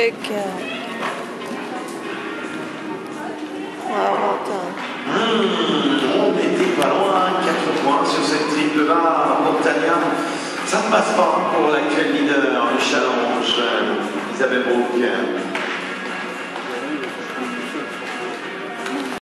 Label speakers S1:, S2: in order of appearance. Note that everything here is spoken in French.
S1: Échec.
S2: On était hmm, pas loin, 4 points sur cette triple là pour Tania. Ça ne passe pas pour l'actuel leader du challenge, euh, Isabelle Brooke.